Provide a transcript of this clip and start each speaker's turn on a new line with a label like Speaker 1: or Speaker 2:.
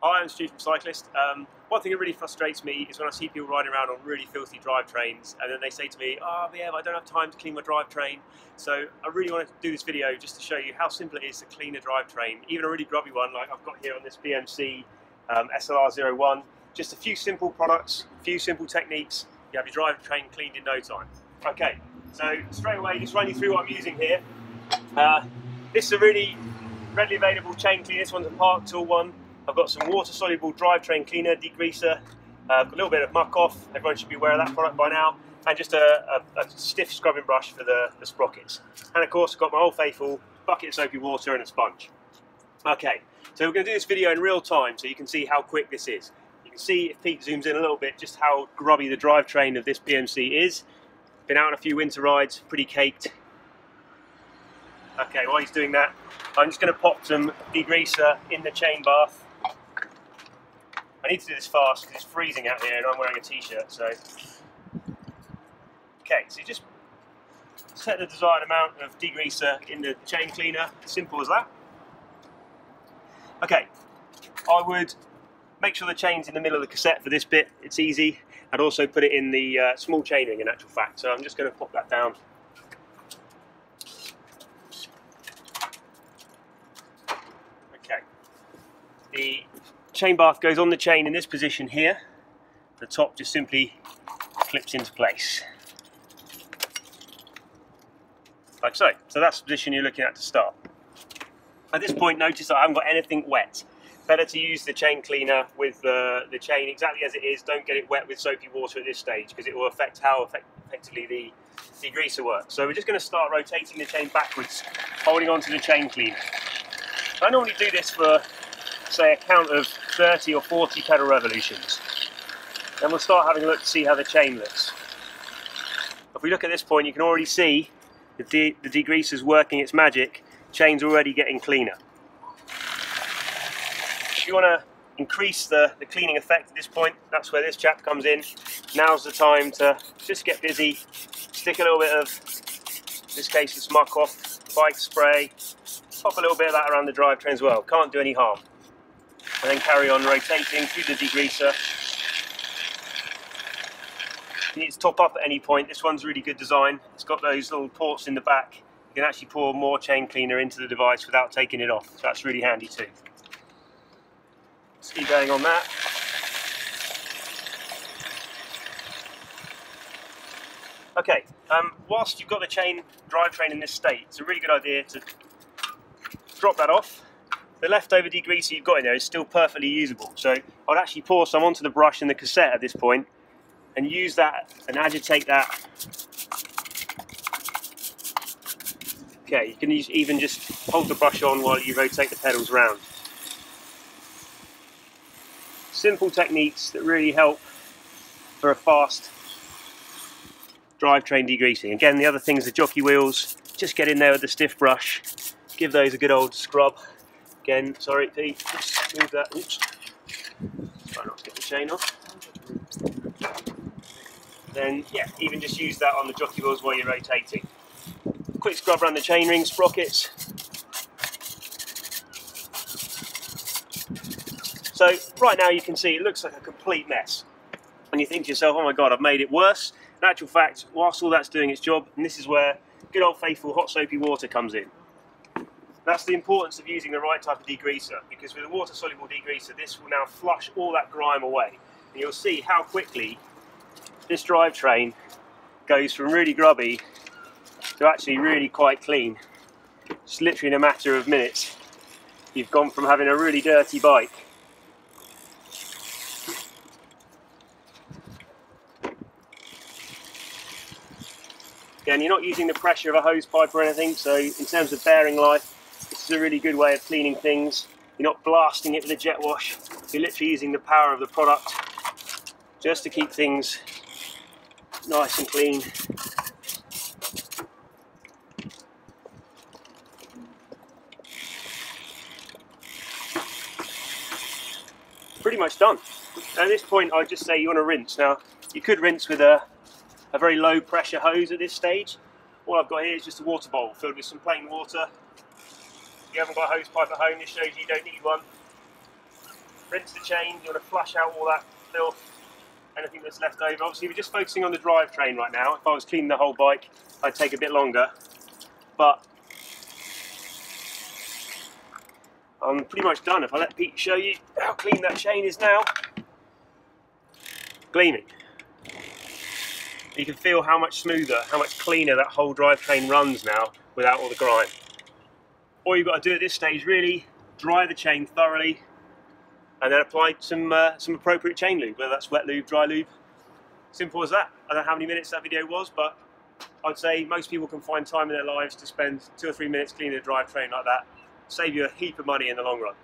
Speaker 1: Hi, I'm Stu from Cyclist. Um, one thing that really frustrates me is when I see people riding around on really filthy drivetrains and then they say to me, oh yeah, I don't have time to clean my drivetrain. So I really wanted to do this video just to show you how simple it is to clean a drivetrain, even a really grubby one like I've got here on this BMC um, SLR01. Just a few simple products, a few simple techniques, you have your drivetrain cleaned in no time. Okay, so straight away just run you through what I'm using here. Uh, this is a really readily available chain cleaner, this one's a Park Tool one. I've got some water-soluble drivetrain cleaner, degreaser, uh, a little bit of Muc-Off, everyone should be aware of that product by now, and just a, a, a stiff scrubbing brush for the, the, sprockets. And of course I've got my old faithful bucket of soapy water and a sponge. Okay, so we're going to do this video in real time so you can see how quick this is. You can see, if Pete zooms in a little bit, just how grubby the drivetrain of this BMC is. Been out on a few winter rides, pretty caked. Okay, while he's doing that, I'm just going to pop some degreaser in the chain bath I need to do this fast because it's freezing out here and I'm wearing a t-shirt, so... Okay, so you just set the desired amount of degreaser in the chain cleaner, simple as that. Okay, I would make sure the chain's in the middle of the cassette for this bit, it's easy. I'd also put it in the uh, small chain ring in actual fact, so I'm just going to pop that down. Okay, the chain bath goes on the chain in this position here. The top just simply clips into place. Like so. So that's the position you're looking at to start. At this point, notice that I haven't got anything wet. Better to use the chain cleaner with the, the chain exactly as it is. Don't get it wet with soapy water at this stage because it will affect how effect effectively the degreaser works. So we're just going to start rotating the chain backwards, holding onto the chain cleaner. I normally do this for say a count of 30 or 40 pedal revolutions. Then we'll start having a look to see how the chain looks. If we look at this point, you can already see the, de the degreaser is working its magic. Chain's already getting cleaner. If you want to increase the, the cleaning effect at this point, that's where this chap comes in. Now's the time to just get busy, stick a little bit of, in this case it's Muc-Off, bike spray, pop a little bit of that around the drivetrain as well, can't do any harm and then carry on rotating through the degreaser. You need to top up at any point. This one's really good design. It's got those little ports in the back. You can actually pour more chain cleaner into the device without taking it off. So that's really handy too. Let's keep going on that. Okay, um, whilst you've got the chain drivetrain in this state, it's a really good idea to drop that off the leftover degreaser you've got in there is still perfectly usable. So I'd actually pour some onto the brush in the cassette at this point and use that and agitate that. Okay, you can use, even just hold the brush on while you rotate the pedals around. Simple techniques that really help for a fast drivetrain degreasing. Again, the other thing is the jockey wheels. Just get in there with the stiff brush, give those a good old scrub. Again, sorry Pete, just move that, oops. Try not to get the chain off. Then, yeah, even just use that on the jockey wheels while you're rotating. Quick scrub around the chain ring sprockets. So right now you can see it looks like a complete mess. And you think to yourself, oh my god, I've made it worse. In actual fact, whilst all that's doing its job, and this is where good old faithful hot soapy water comes in. That's the importance of using the right type of degreaser because with a water soluble degreaser this will now flush all that grime away and you'll see how quickly this drivetrain goes from really grubby to actually really quite clean. Just literally in a matter of minutes you've gone from having a really dirty bike Again, you're not using the pressure of a hose pipe or anything, so in terms of bearing life, is a really good way of cleaning things. You're not blasting it with a jet wash. You're literally using the power of the product just to keep things nice and clean. Pretty much done. At this point, I'd just say you want to rinse. Now, you could rinse with a, a very low pressure hose at this stage. All I've got here is just a water bowl filled with some plain water you haven't got a hose pipe at home, this shows you don't need one. rinse the chain, you want to flush out all that filth, anything that's left over. Obviously, we're just focusing on the drivetrain right now. If I was cleaning the whole bike, I'd take a bit longer. But I'm pretty much done. If I let Pete show you how clean that chain is now, gleaming. You can feel how much smoother, how much cleaner that whole drivetrain runs now without all the grime. All you've got to do at this stage really dry the chain thoroughly and then apply some uh, some appropriate chain lube, whether that's wet lube, dry lube. Simple as that. I don't know how many minutes that video was, but I'd say most people can find time in their lives to spend two or three minutes cleaning a drivetrain like that. Save you a heap of money in the long run.